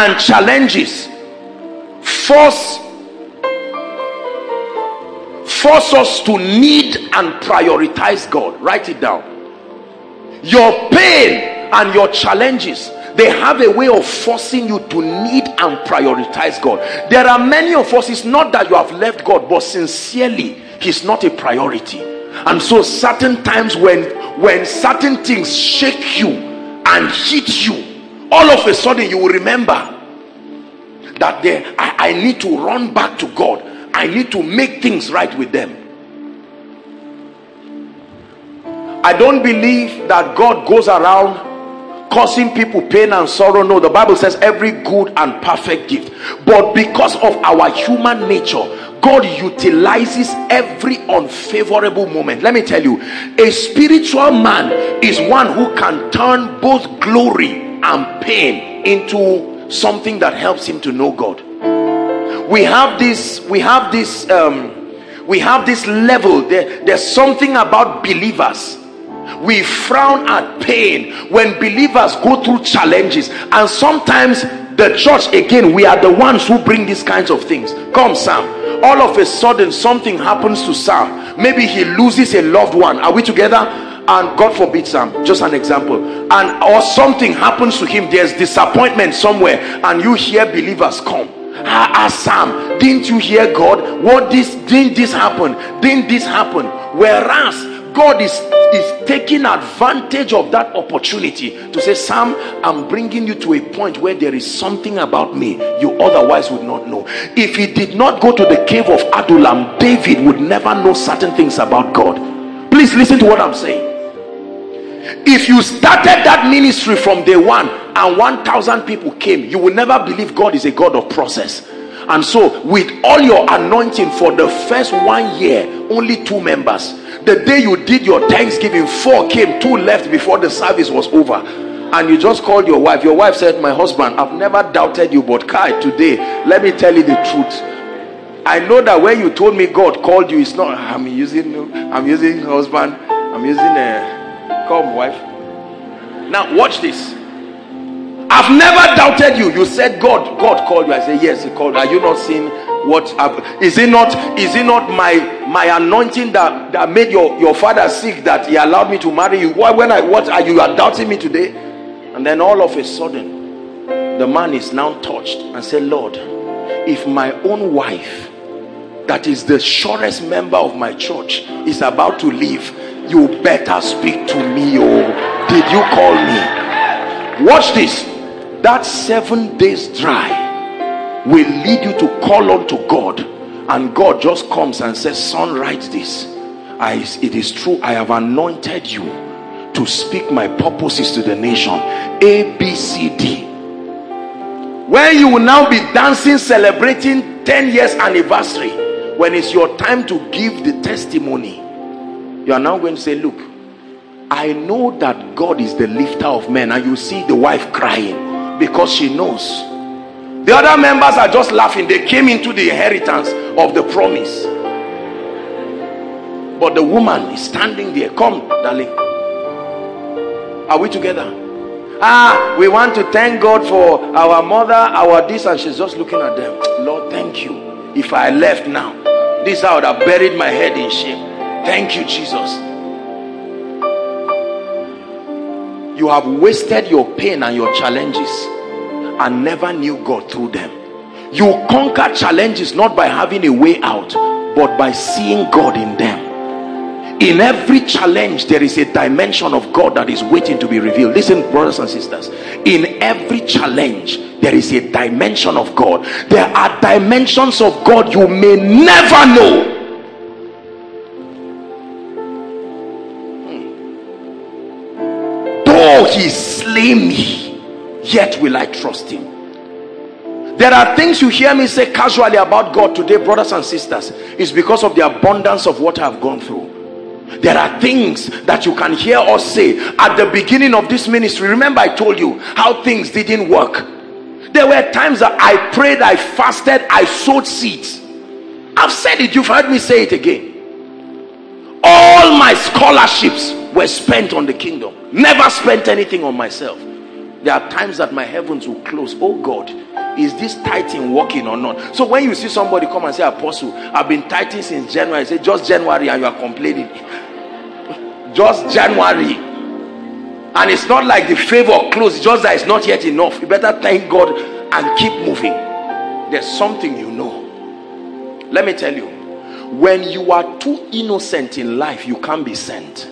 and challenges force force us to need and prioritize God. Write it down. Your pain and your challenges they have a way of forcing you to need and prioritize God. There are many of us, it's not that you have left God, but sincerely, He's not a priority. And so, certain times when when certain things shake you and hit you, all of a sudden you will remember that there I, I need to run back to God. I need to make things right with them. I don't believe that God goes around causing people pain and sorrow no the bible says every good and perfect gift but because of our human nature god utilizes every unfavorable moment let me tell you a spiritual man is one who can turn both glory and pain into something that helps him to know god. We have this we have this um we have this level. There there's something about believers. We frown at pain when believers go through challenges. And sometimes the church again we are the ones who bring these kinds of things. Come sam. All of a sudden something happens to sam. Maybe he loses a loved one. Are we together and god forbid sam just an example and or something happens to him there's disappointment somewhere and you hear believers come ah, ah sam didn't you hear god what this didn't this happen didn't this happen whereas God is, is taking advantage of that opportunity to say, Sam, I'm bringing you to a point where there is something about me you otherwise would not know. If he did not go to the cave of Adullam, David would never know certain things about God. Please listen to what I'm saying. If you started that ministry from day one and 1,000 people came, you will never believe God is a God of process. And so with all your anointing for the first one year only two members. The day you did your thanksgiving four came two left before the service was over. And you just called your wife. Your wife said my husband i've never doubted you but kai today let me tell you the truth. I know that when you told me god called you it's not i'm using i'm using husband i'm using a come wife now watch this I've never doubted you. You said God, God called you. I said, Yes, he called. Are you not seeing what I've, is it not is it not my my anointing that, that made your, your father sick that he allowed me to marry you? Why when I what are you are doubting me today? And then all of a sudden, the man is now touched and said, Lord, if my own wife, that is the surest member of my church, is about to leave, you better speak to me. Oh, did you call me? Watch this. That seven days dry will lead you to call on to God. And God just comes and says son write this. I, it is true I have anointed you to speak my purposes to the nation. A B C D. When you will now be dancing celebrating 10 years anniversary when it's your time to give the testimony you are now going to say look I know that God is the lifter of men and you see the wife crying because she knows. The other members are just laughing. They came into the inheritance of the promise. But the woman is standing there. Come darling. Are we together? Ah we want to thank god for our mother our this and she's just looking at them. Lord thank you. If i left now this i would have buried my head in shame thank you jesus you have wasted your pain and your challenges and never knew God through them. You conquer challenges not by having a way out, but by seeing God in them. In every challenge, there is a dimension of God that is waiting to be revealed. Listen, brothers and sisters, in every challenge, there is a dimension of God. There are dimensions of God you may never know he slay me, yet will I trust him. There are things you hear me say casually about God today, brothers and sisters. It's because of the abundance of what I've gone through. There are things that you can hear us say at the beginning of this ministry. Remember, I told you how things didn't work. There were times that I prayed, I fasted, I sowed seeds. I've said it, you've heard me say it again. All my scholarships were spent on the kingdom. Never spent anything on myself. There are times that my heavens will close. Oh god is this tithing working or not? So when you see somebody come and say apostle i've been tithing since january say just january and you are complaining. Just january. And it's not like the favor closed just that it's not yet enough. You better thank god and keep moving. There's something you know. Let me tell you when you are too innocent in life you can't be sent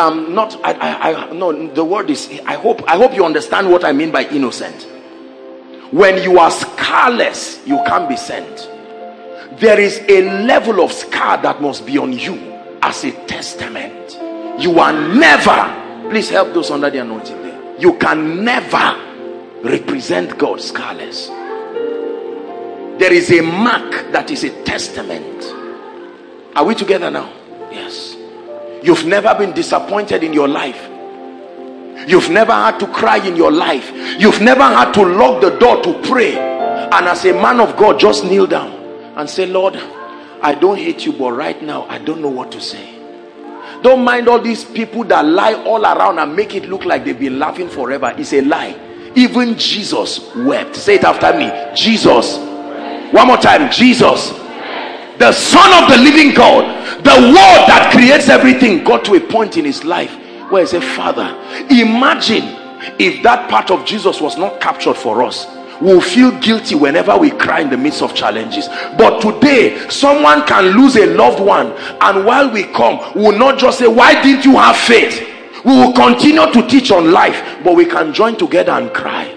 um not I, I i no the word is i hope i hope you understand what i mean by innocent. When you are scarless you can't be sent. There is a level of scar that must be on you as a testament. You are never please help those under the anointing there. You can never represent god scarless. There is a mark that is a testament. Are we together now? Yes you've never been disappointed in your life You've never had to cry in your life. You've never had to lock the door to pray. And as a man of God, just kneel down and say, Lord, I don't hate you, but right now I don't know what to say. Don't mind all these people that lie all around and make it look like they've been laughing forever. It's a lie. Even Jesus wept. Say it after me. Jesus. One more time. Jesus. The Son of the living God, the Word that creates everything, got to a point in his life where he said, Father, imagine if that part of Jesus was not captured for us. We'll feel guilty whenever we cry in the midst of challenges. But today, someone can lose a loved one, and while we come, we'll not just say, Why didn't you have faith? We will continue to teach on life, but we can join together and cry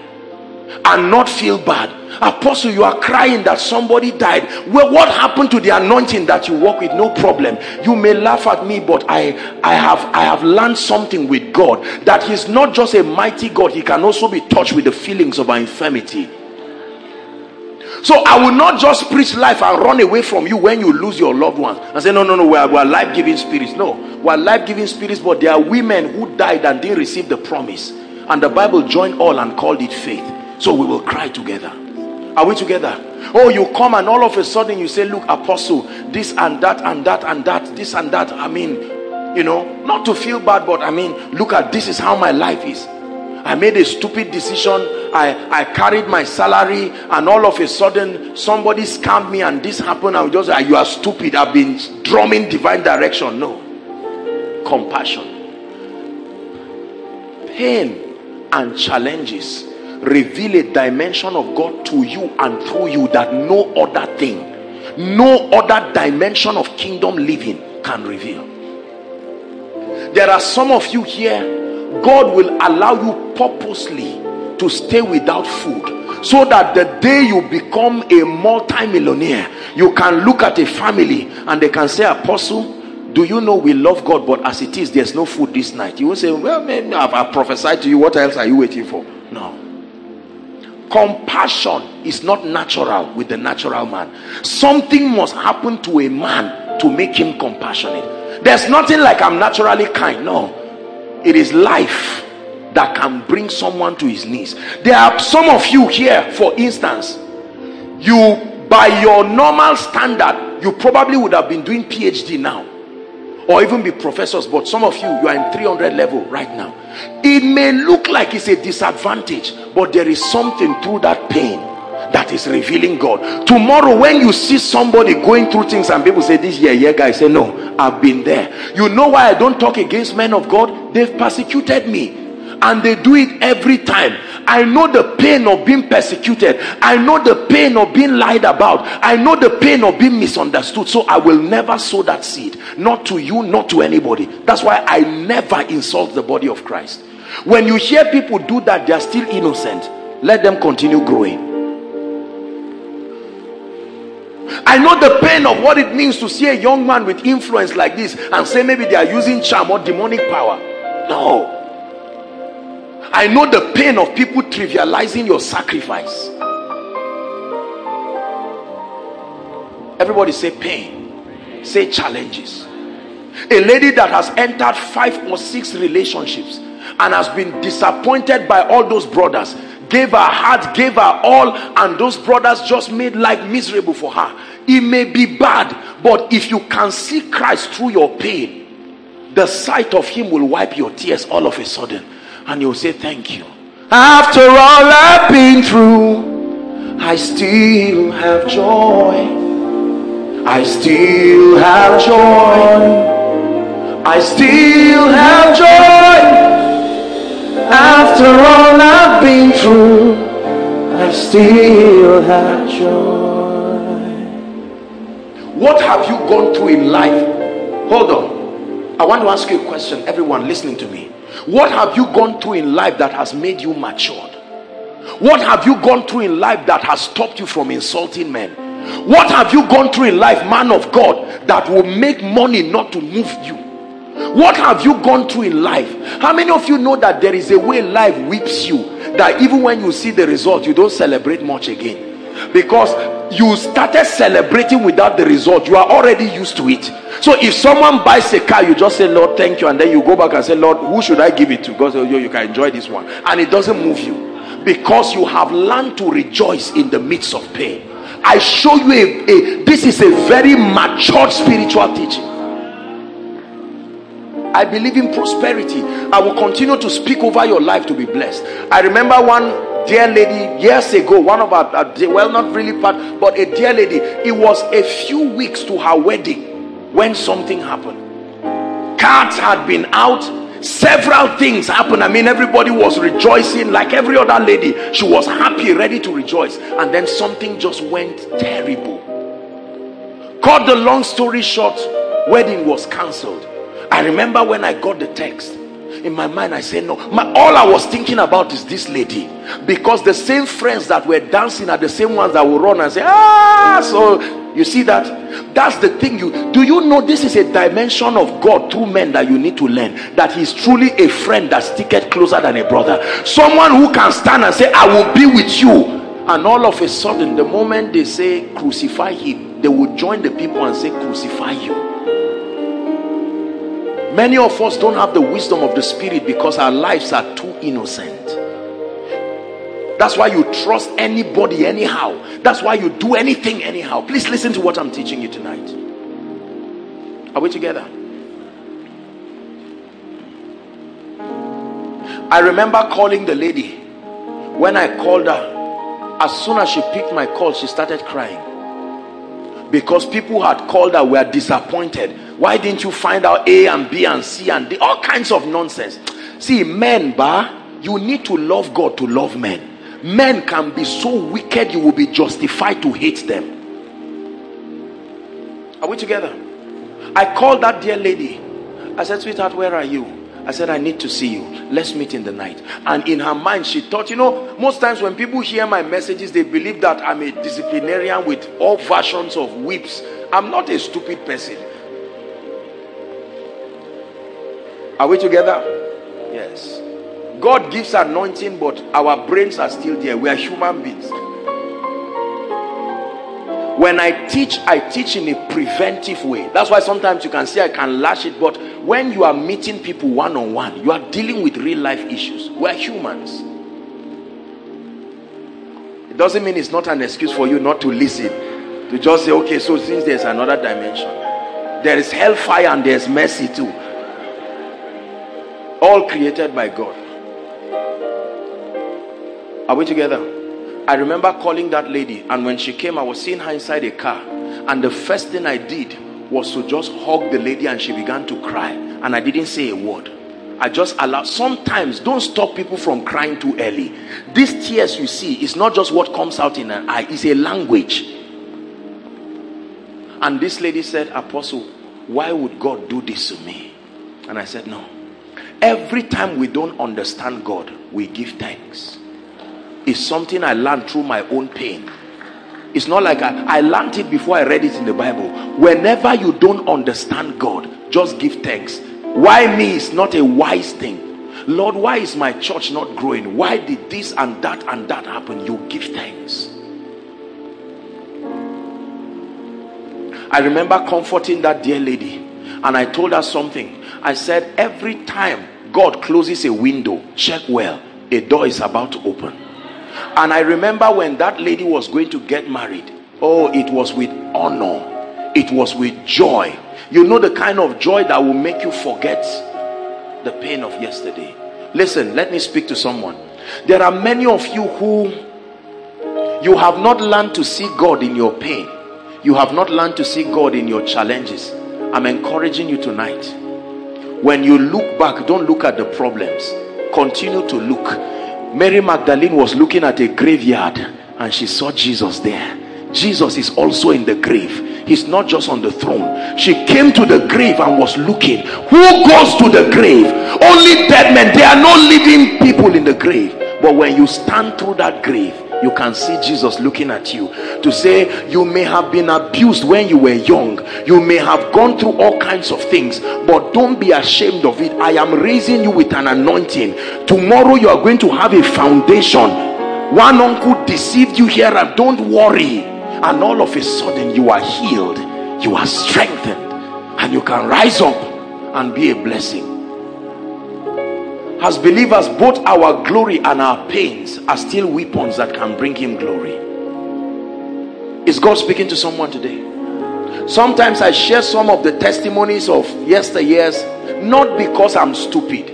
and not feel bad apostle you are crying that somebody died well what happened to the anointing that you walk with no problem you may laugh at me but i i have i have learned something with god that he's not just a mighty god he can also be touched with the feelings of our infirmity so I will not just preach life and run away from you when you lose your loved ones and say, No, no, no, we are, we are life giving spirits. No, we are life giving spirits, but there are women who died and didn't receive the promise. And the Bible joined all and called it faith. So we will cry together. Are we together? Oh, you come and all of a sudden you say, Look, apostle, this and that and that and that, this and that. I mean, you know, not to feel bad, but I mean, look at this is how my life is. I made a stupid decision. I, I carried my salary, and all of a sudden, somebody scammed me, and this happened. I'm just like, You are stupid. I've been drumming divine direction. No. Compassion. Pain and challenges reveal a dimension of God to you and through you that no other thing, no other dimension of kingdom living can reveal. There are some of you here, God will allow you purposely to stay without food so that the day you become a multi-millionaire you can look at a family and they can say apostle do you know we love god but as it is there's no food this night? You will say well man i've, I've prophesied to you what else are you waiting for? No compassion is not natural with the natural man. Something must happen to a man to make him compassionate. There's nothing like i'm naturally kind. No. It is life that can bring someone to his knees. There are some of you here for instance you by your normal standard you probably would have been doing phd now or even be professors but some of you you are in 300 level right now it may look like it's a disadvantage but there is something through that pain that is revealing God. Tomorrow, when you see somebody going through things and people say, This year, yeah, guys, say, No, I've been there. You know why I don't talk against men of God? They've persecuted me and they do it every time. I know the pain of being persecuted. I know the pain of being lied about. I know the pain of being misunderstood. So i will never sow that seed. Not to you not to anybody. That's why i never insult the body of christ. When you hear people do that they are still innocent. Let them continue growing. I know the pain of what it means to see a young man with influence like this and say maybe they are using charm or demonic power. No. I know the pain of people trivializing your sacrifice. Everybody say pain, say challenges. A lady that has entered five or six relationships and has been disappointed by all those brothers, gave her heart, gave her all, and those brothers just made life miserable for her. It may be bad, but if you can see Christ through your pain, the sight of Him will wipe your tears all of a sudden and you'll say thank you after all i've been through I still have joy. I still have joy. I still have joy. After all I've been through, I still have joy. What have you gone through in life? Hold on. I want to ask you a question, everyone listening to me. What have you gone through in life that has made you matured? What have you gone through in life that has stopped you from insulting men? What have you gone through in life, man of God, that will make money not to move you? What have you gone through in life? How many of you know that there is a way life whips you that even when you see the result, you don't celebrate much again? Because you started celebrating without the result, you are already used to it. So if someone buys a car, you just say, Lord, thank you, and then you go back and say, Lord, who should I give it to? God says, oh, you can enjoy this one, and it doesn't move you because you have learned to rejoice in the midst of pain. I show you a, a this is a very matured spiritual teaching. I believe in prosperity. I will continue to speak over your life to be blessed. I remember one dear lady years ago, one of our, well, not really part, but a dear lady. It was a few weeks to her wedding when something happened. Cards had been out, several things happened i mean everybody was rejoicing like every other lady she was happy ready to rejoice and then something just went terrible cut the long story short wedding was cancelled i remember when i got the text in my mind i said no. My, all i was thinking about is this lady. Because the same friends that were dancing are the same ones that will run and say ah so you see that? That's the thing you do you know this is a dimension of god through men that you need to learn? That he's truly a friend that sticketh closer than a brother. Someone who can stand and say i will be with you. And all of a sudden the moment they say crucify him they will join the people and say crucify you many of us don't have the wisdom of the spirit because our lives are too innocent that's why you trust anybody anyhow. That's why you do anything anyhow. Please listen to what I'm teaching you tonight. Are we together? I remember calling the lady. When I called her, as soon as she picked my call, she started crying. Because people had called her, were disappointed. Why didn't you find out A and B and C and D? All kinds of nonsense. See, men, bah, you need to love God to love men. Men can be so wicked you will be justified to hate them. Are we together? I called that dear lady. I said sweetheart where are you? I said i need to see you. Let's meet in the night. And in her mind she thought you know most times when people hear my messages they believe that i'm a disciplinarian with all versions of whips. I'm not a stupid person are we together yes God gives anointing, but our brains are still there. We are human beings. When I teach, I teach in a preventive way. That's why sometimes you can say I can lash it, but when you are meeting people one on one, you are dealing with real life issues. We're humans. It doesn't mean it's not an excuse for you not to listen. To just say, okay, so since there's another dimension, there is hellfire and there's mercy too. All created by God. Are we together? I remember calling that lady, and when she came, I was seeing her inside a car. And the first thing I did was to just hug the lady, and she began to cry. And I didn't say a word. I just allowed. Sometimes don't stop people from crying too early. These tears you see is not just what comes out in an eye, it's a language. And this lady said, Apostle, why would God do this to me? And I said, No. Every time we don't understand God, we give thanks It's something I learned through my own pain. It's not like I, I learned it before I read it in the Bible. Whenever you don't understand God, just give thanks. Why me is not a wise thing. Lord, why is my church not growing? Why did this and that and that happen? You give thanks. I remember comforting that dear lady and I told her something. I said, Every time God closes a window, check well, a door is about to open. And I remember when that lady was going to get married. Oh, it was with honor. It was with joy. You know the kind of joy that will make you forget the pain of yesterday. Listen, let me speak to someone. There are many of you who You have not learned to see God in your pain. You have not learned to see God in your challenges. I'm encouraging you tonight. When you look back, don't look at the problems. Continue to look. Mary Magdalene was looking at a graveyard and she saw Jesus there. Jesus is also in the grave. He's not just on the throne. She came to the grave and was looking. Who goes to the grave? Only dead men. There are no living people in the grave. But when you stand through that grave, you can see Jesus looking at you to say you may have been abused when you were young. You may have gone through all kinds of things but don't be ashamed of it. I am raising you with an anointing. Tomorrow you are going to have a foundation. One uncle deceived you here and don't worry. And all of a sudden you are healed you are strengthened and you can rise up and be a blessing as believers both our glory and our pains are still weapons that can bring him glory. Is God speaking to someone today? Sometimes I share some of the testimonies of yesteryears not because I'm stupid.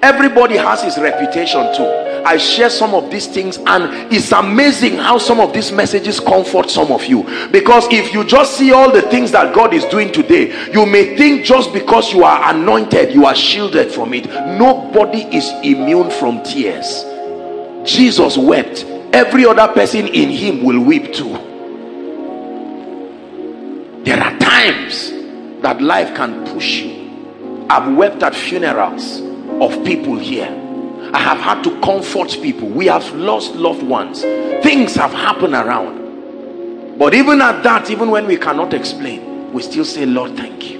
Everybody has his reputation too I share some of these things and it's amazing how some of these messages comfort some of you. Because if you just see all the things that God is doing today you may think just because you are anointed you are shielded from it. Nobody is immune from tears. Jesus wept. Every other person in him will weep too. There are times that life can push you. I've wept at funerals of people here I have had to comfort people. We have lost loved ones. Things have happened around. But even at that, even when we cannot explain, we still say, Lord, thank you.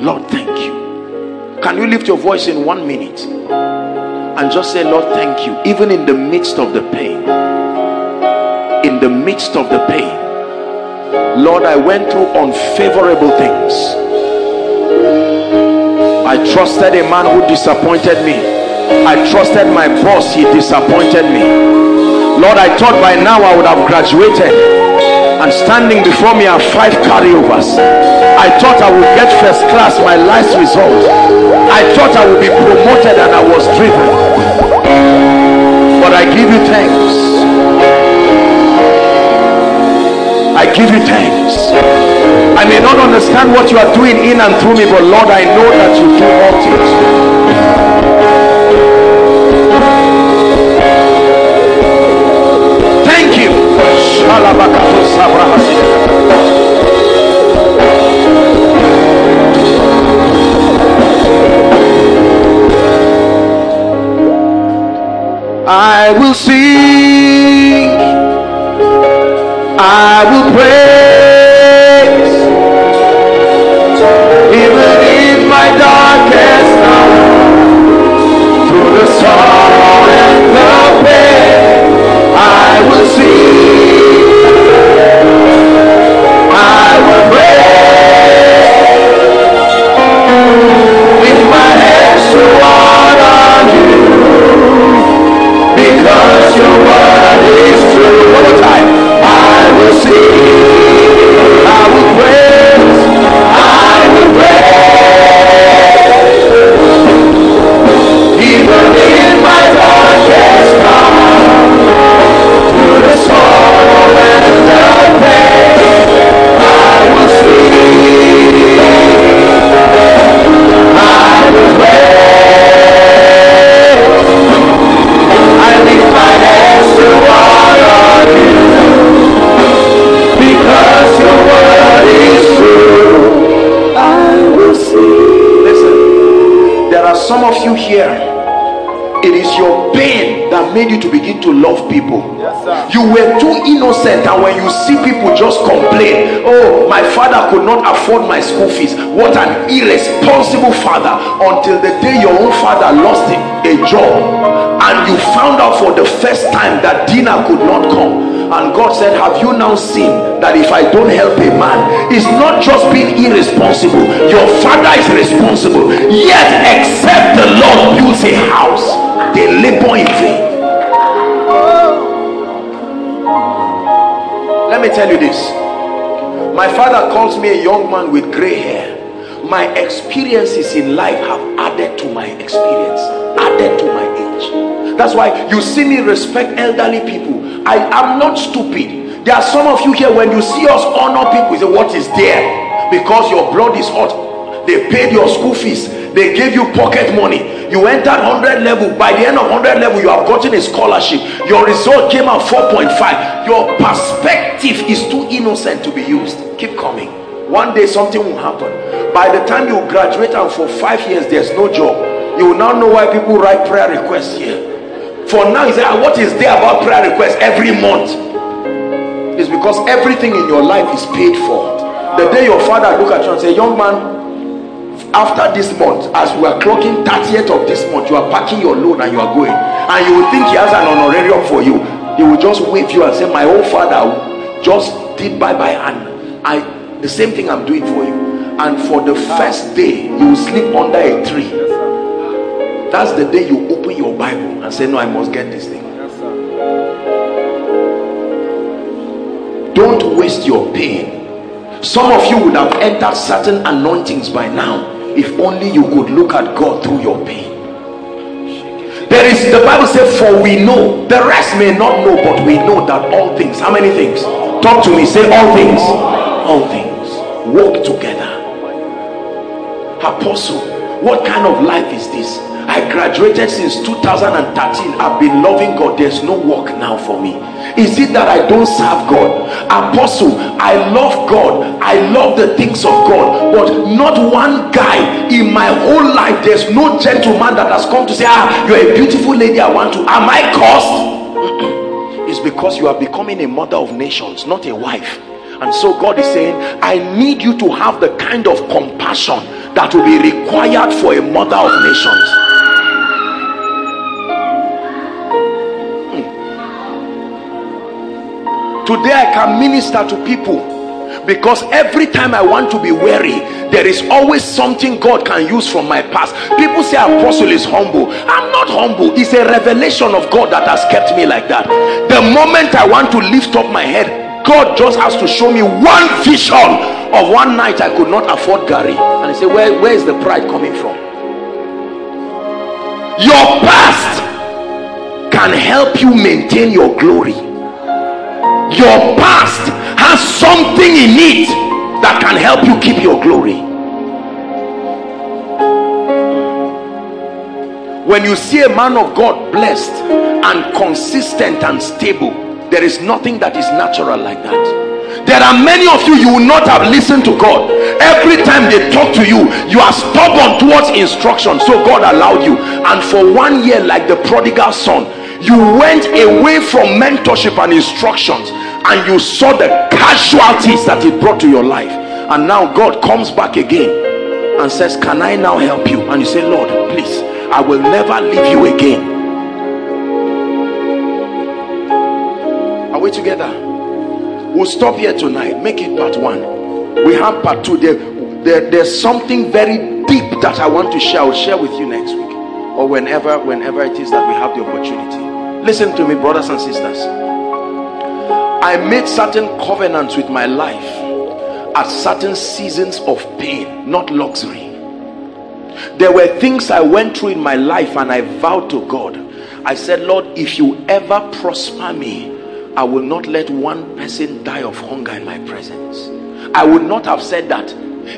Lord, thank you. Can you lift your voice in one minute and just say, Lord, thank you. Even in the midst of the pain, in the midst of the pain, Lord, I went through unfavorable things. I trusted a man who disappointed me. I trusted my boss, he disappointed me. Lord, I thought by now I would have graduated and standing before me are five carryovers. I thought I would get first class, my last result. I thought I would be promoted and I was driven. But I give you thanks. I give you thanks. I may not understand what you are doing in and through me, but Lord, I know that you do all things. I will sing, I will praise, even in my darkest hour, through the sorrow and the pain, I will sing. And when you see people just complain, oh, my father could not afford my school fees. What an irresponsible father! Until the day your own father lost him a job, and you found out for the first time that dinner could not come. And God said, Have you now seen that if I don't help a man, it's not just being irresponsible, your father is responsible. Yet, except the Lord builds a house, they labor in vain. Me tell you this. My father calls me a young man with gray hair. My experiences in life have added to my experience, added to my age. That's why you see me respect elderly people. I am not stupid. There are some of you here, when you see us honor people, you say, What is there? Because your blood is hot. They paid your school fees, they gave you pocket money. You entered 100 level. By the end of 100 level, you have gotten a scholarship. Your result came out 4.5. Your perspective is too innocent to be used. Keep coming. One day, something will happen. By the time you graduate and for five years, there's no job you will now know why people write prayer requests here for now is that ah, what is there about prayer requests every month it's because everything in your life is paid for the day your father look at you and say young man after this month as we are clocking 30th of this month you are packing your load and you are going. And you will think he has an honorarium for you. He will just wave you and say my old father just did bye bye and i the same thing i'm doing for you. And for the first day you will sleep under a tree. That's the day you open your bible and say no i must get this thing. Don't waste your pain. Some of you would have entered certain anointings by now if only you could look at god through your pain there is the bible says for we know the rest may not know but we know that all things how many things talk to me say all things all things work together apostle what kind of life is this I graduated since 2013. I've been loving God. There's no work now for me. Is it that I don't serve God? Apostle, I love God. I love the things of God. But not one guy in my whole life, there's no gentleman that has come to say, Ah, you're a beautiful lady. I want to. Am I cursed? it's because you are becoming a mother of nations, not a wife. And so God is saying, I need you to have the kind of compassion that will be required for a mother of nations. Today i can minister to people. Because every time i want to be wary, there is always something god can use from my past. People say apostle is humble. I'm not humble. It's a revelation of god that has kept me like that. The moment i want to lift up my head god just has to show me one vision of one night i could not afford garri. and he say where where is the pride coming from? Your past can help you maintain your glory your past has something in it that can help you keep your glory. When you see a man of God blessed and consistent and stable there is nothing that is natural like that. There are many of you you will not have listened to God. Every time they talk to you you are stubborn towards instruction. So God allowed you. And for one year like the prodigal son you went away from mentorship and instructions and you saw the casualties that it brought to your life. And now God comes back again and says can I now help you? And you say Lord please I will never leave you again. Are we together? We'll stop here tonight. Make it part one. We have part two. There, there there's something very deep that I want to share. I'll share with you next week or whenever whenever it is that we have the opportunity listen to me brothers and sisters. I made certain covenants with my life at certain seasons of pain not luxury. There were things i went through in my life and i vowed to god. I said lord if you ever prosper me i will not let one person die of hunger in my presence. I would not have said that.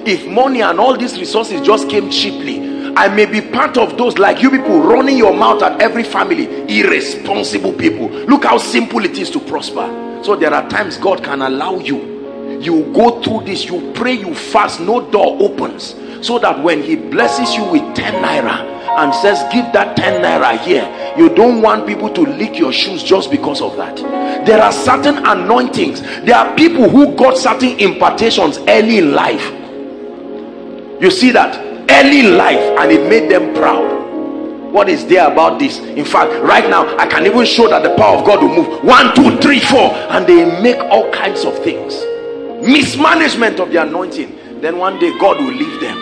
If money and all these resources just came cheaply I may be part of those like you people running your mouth at every family irresponsible people. Look how simple it is to prosper. So there are times God can allow you. You go through this you pray you fast no door opens. So that when he blesses you with 10 naira and says give that 10 naira here you don't want people to lick your shoes just because of that. There are certain anointings. There are people who got certain impartations early in life. You see that early life and it made them proud. What is there about this? In fact right now i can even show that the power of god will move. One two three four. And they make all kinds of things. Mismanagement of the anointing. Then one day god will leave them.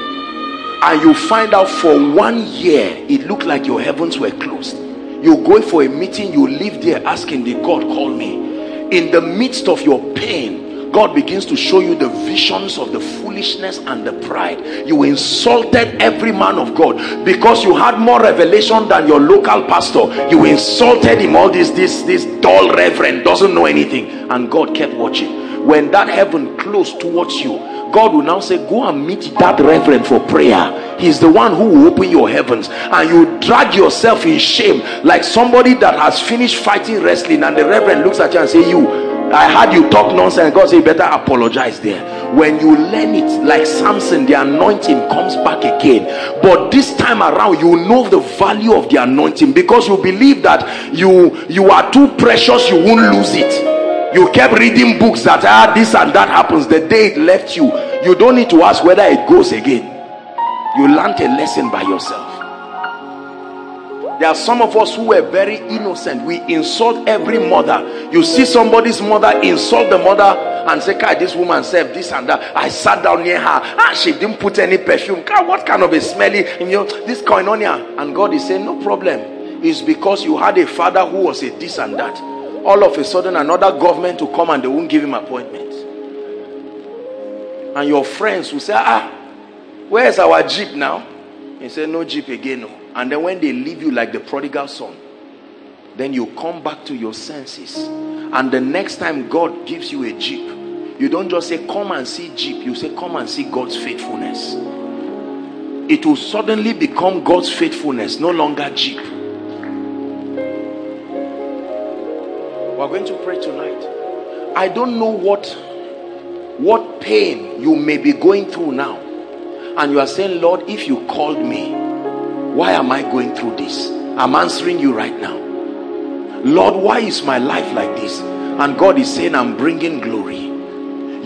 And you find out for one year it looked like your heavens were closed. You go for a meeting you leave there asking did god call me? In the midst of your pain God begins to show you the visions of the foolishness and the pride. You insulted every man of God because you had more revelation than your local pastor. You insulted him. All this, this, this dull reverend doesn't know anything, and God kept watching. When that heaven closed towards you, God will now say, Go and meet that reverend for prayer. He's the one who will open your heavens. And you drag yourself in shame like somebody that has finished fighting wrestling, and the reverend looks at you and say, You, I heard you talk nonsense. God say, You better apologize there. When you learn it, like Samson, the anointing comes back again. But this time around, you know the value of the anointing because you believe that you you are too precious, you won't lose it you kept reading books that ah this and that happens the day it left you you don't need to ask whether it goes again you learned a lesson by yourself there are some of us who were very innocent. We insult every mother. You see somebody's mother insult the mother and say God, this woman said this and that. I sat down near her and she didn't put any perfume. God, what kind of a smelly you know this koinonia? And god is saying no problem. It's because you had a father who was a this and that. All of a sudden another government to come and they won't give him appointments and your friends will say ah where's our jeep now? He said no jeep again no and then when they leave you like the prodigal son then you come back to your senses. And the next time god gives you a jeep you don't just say come and see jeep you say come and see god's faithfulness. It will suddenly become god's faithfulness no longer jeep. We're going to pray tonight. I don't know what what pain you may be going through now. And you are saying lord if you called me why am i going through this? I'm answering you right now. Lord why is my life like this? And god is saying i'm bringing glory.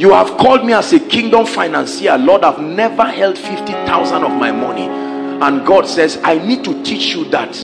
You have called me as a kingdom financier. Lord i've never held 50,000 of my money. And god says i need to teach you that